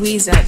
Weezer.